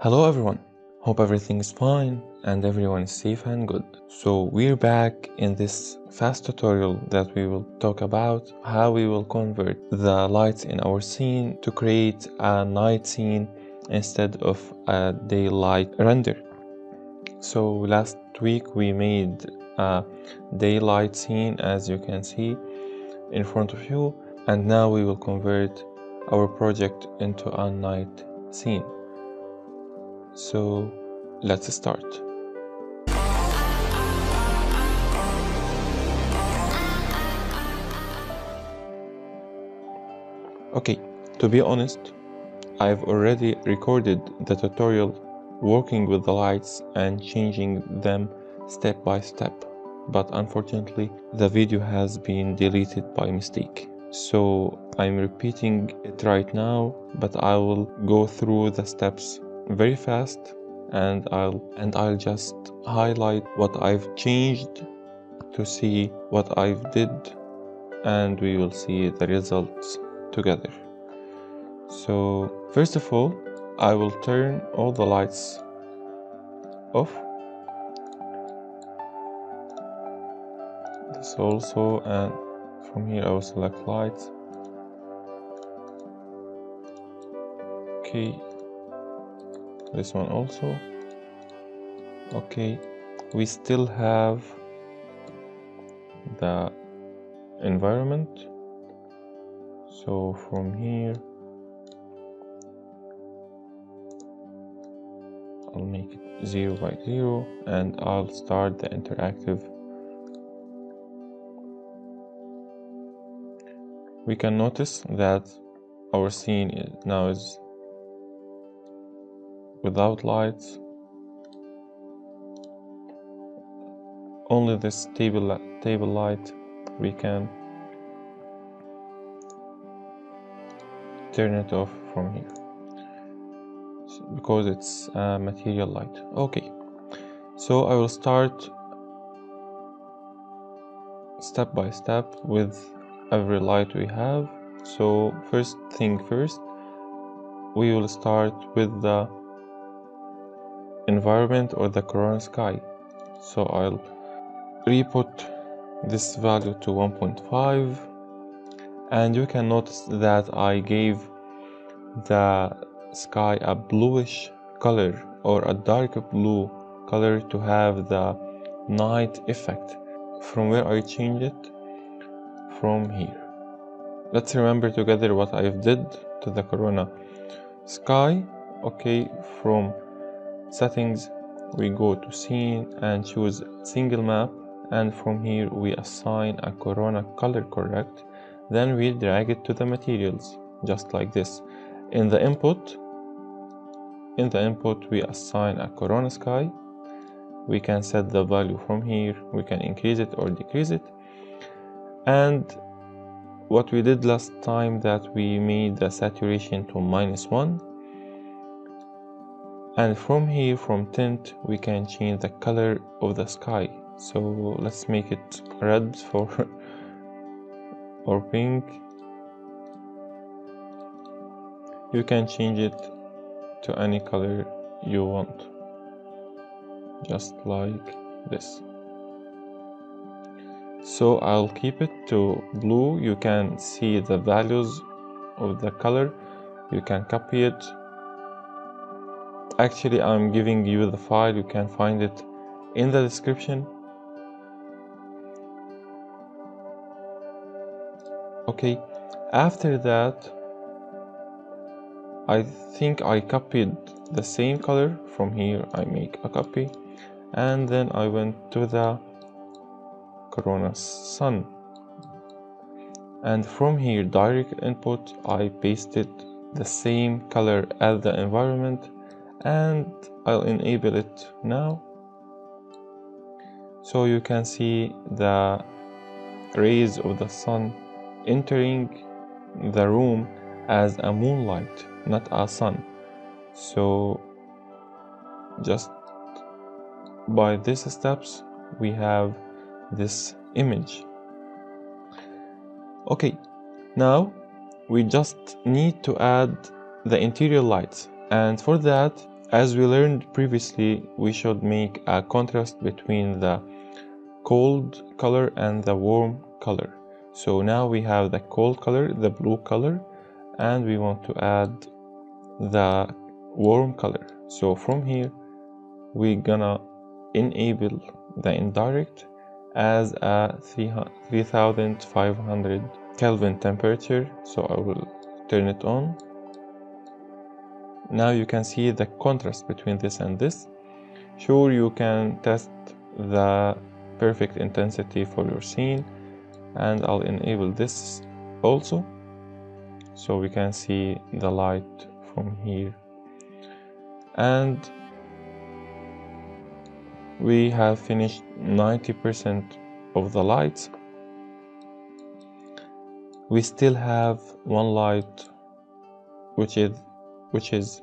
Hello everyone, hope everything is fine and everyone is safe and good. So we're back in this fast tutorial that we will talk about how we will convert the lights in our scene to create a night scene instead of a daylight render. So last week we made a daylight scene as you can see in front of you and now we will convert our project into a night scene. So let's start. Okay, to be honest, I've already recorded the tutorial working with the lights and changing them step by step, but unfortunately the video has been deleted by mistake. So I'm repeating it right now, but I will go through the steps very fast and I'll and I'll just highlight what I've changed to see what I've did and we will see the results together. So first of all I will turn all the lights off. This also and from here I will select lights. Okay, this one also. Okay we still have the environment. So from here I'll make it 0 by 0 and I'll start the interactive. We can notice that our scene now is without lights. Only this table table light we can turn it off from here. Because it's a material light. Okay. So I will start step by step with every light we have. So first thing first we will start with the environment or the corona sky. So I'll re-put this value to 1.5 and you can notice that I gave the sky a bluish color or a dark blue color to have the night effect. From where I change it? From here. Let's remember together what I've did to the corona sky. Okay from settings we go to scene and choose single map and from here we assign a corona color correct. Then we drag it to the materials just like this. In the input in the input we assign a corona sky. We can set the value from here we can increase it or decrease it. And what we did last time that we made the saturation to minus 1 and from here from tint we can change the color of the sky. So let's make it red for or pink. You can change it to any color you want. Just like this. So I'll keep it to blue. You can see the values of the color. You can copy it actually I'm giving you the file. You can find it in the description. Okay after that I think I copied the same color. From here I make a copy. And then I went to the corona sun. And from here direct input I pasted the same color as the environment and I'll enable it now. So you can see the rays of the sun entering the room as a moonlight not a sun. So just by these steps we have this image. Okay now we just need to add the interior lights and for that as we learned previously, we should make a contrast between the cold color and the warm color. So now we have the cold color, the blue color, and we want to add the warm color. So from here, we're gonna enable the indirect as a 3500 Kelvin temperature. So I will turn it on now you can see the contrast between this and this. Sure you can test the perfect intensity for your scene and I'll enable this also so we can see the light from here. And we have finished 90% of the lights. We still have one light which is which is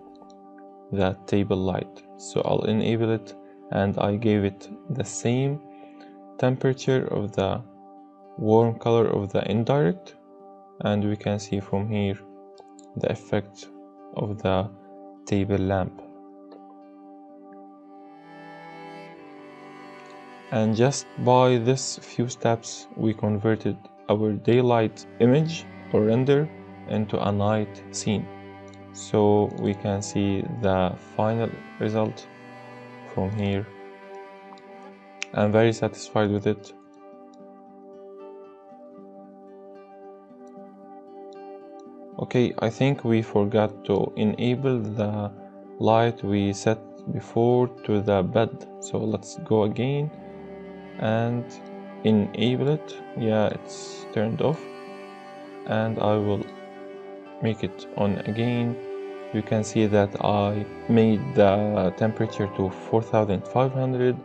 that table light. So I'll enable it and I gave it the same temperature of the warm color of the indirect and we can see from here the effect of the table lamp. And just by this few steps we converted our daylight image or render into a night scene so we can see the final result from here. I'm very satisfied with it. Okay I think we forgot to enable the light we set before to the bed. So let's go again and enable it. Yeah it's turned off. And I will make it on again. You can see that I made the temperature to 4500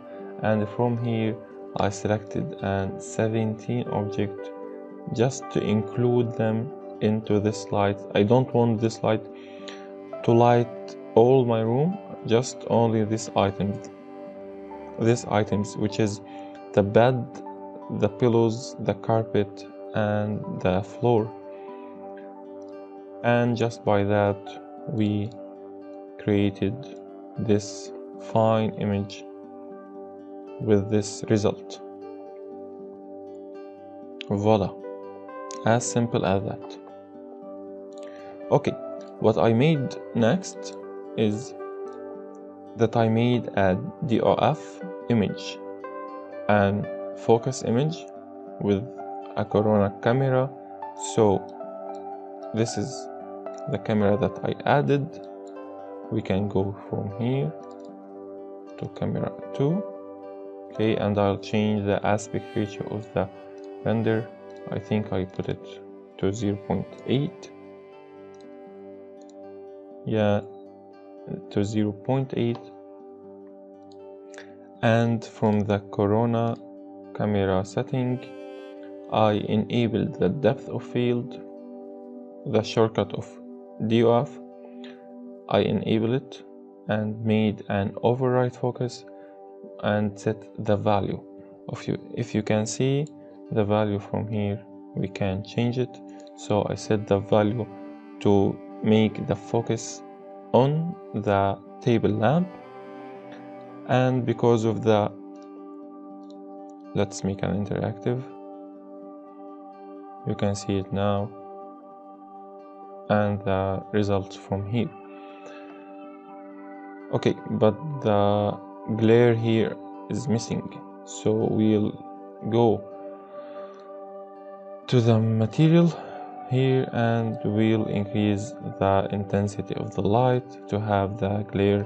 and from here I selected an 17 object just to include them into this light. I don't want this light to light all my room just only this item. These items which is the bed the pillows the carpet and the floor and just by that we created this fine image with this result. Voila. As simple as that. Okay what I made next is that I made a DOF image and focus image with a corona camera. So this is the camera that I added. We can go from here to camera 2 okay and I'll change the aspect ratio of the render. I think I put it to 0.8 yeah to 0.8 and from the corona camera setting I enabled the depth of field the shortcut of DOF, I enable it and made an override focus and set the value of you. If you can see the value from here, we can change it. So I set the value to make the focus on the table lamp and because of the let's make an interactive you can see it now and the results from here. Okay but the glare here is missing so we'll go to the material here and we'll increase the intensity of the light to have the glare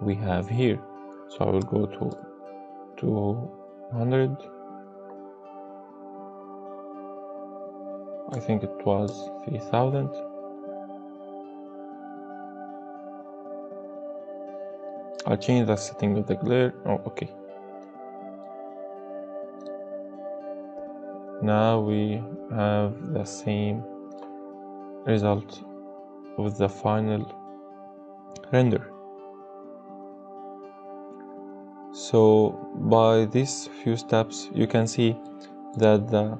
we have here. So I will go to 200 I think it was 3000 I'll change the setting of the glare. Oh, okay. Now we have the same result with the final render. So by these few steps you can see that the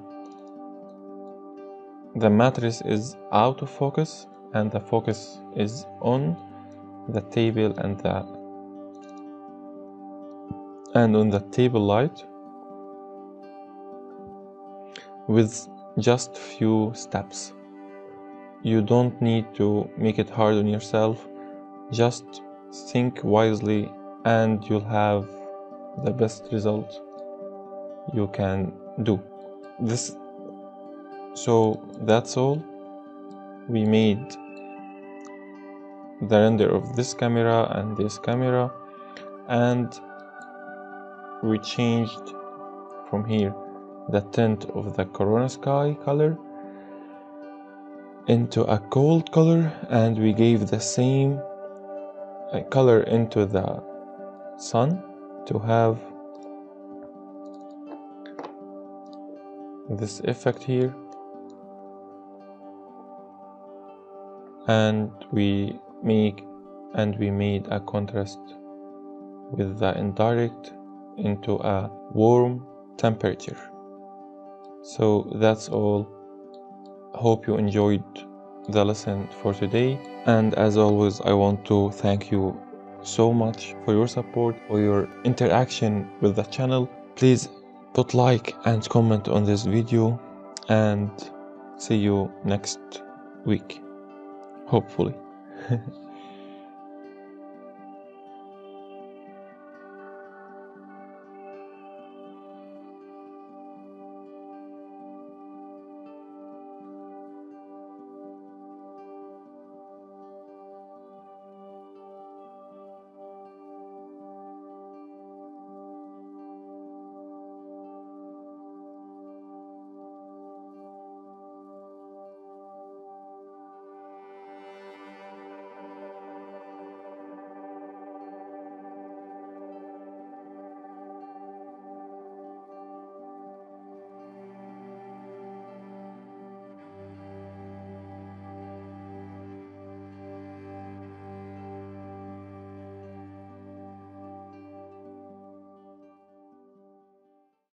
the matrix is out of focus and the focus is on the table and the and on the table light with just few steps. You don't need to make it hard on yourself. Just think wisely and you'll have the best result you can do. This so that's all we made the render of this camera and this camera. And we changed from here the tint of the corona sky color into a cold color and we gave the same uh, color into the sun to have this effect here. And we make and we made a contrast with the indirect into a warm temperature. So that's all. Hope you enjoyed the lesson for today. And as always i want to thank you so much for your support for your interaction with the channel. Please put like and comment on this video and see you next week hopefully